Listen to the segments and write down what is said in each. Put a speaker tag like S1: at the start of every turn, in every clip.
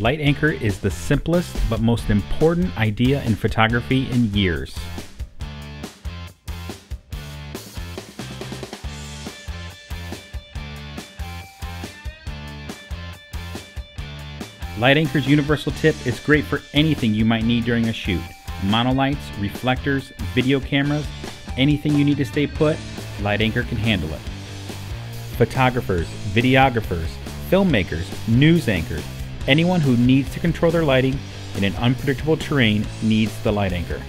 S1: Light anchor is the simplest but most important idea in photography in years. Light Anchor's universal tip is great for anything you might need during a shoot. Monolights, reflectors, video cameras, anything you need to stay put, Light Anchor can handle it. Photographers, videographers, filmmakers, news anchors, anyone who needs to control their lighting in an unpredictable terrain needs the light anchor.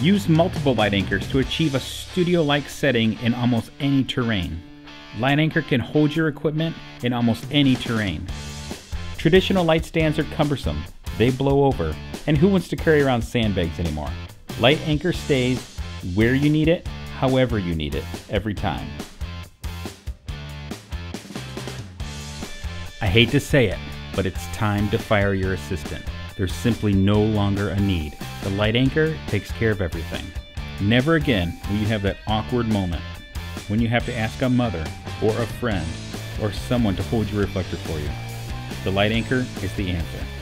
S1: Use multiple light anchors to achieve a studio-like setting in almost any terrain. Light anchor can hold your equipment in almost any terrain. Traditional light stands are cumbersome, they blow over, and who wants to carry around sandbags anymore? Light anchor stays where you need it, however you need it, every time. I hate to say it, but it's time to fire your assistant. There's simply no longer a need. The light anchor takes care of everything. Never again will you have that awkward moment when you have to ask a mother or a friend or someone to hold your reflector for you. The light anchor is the answer.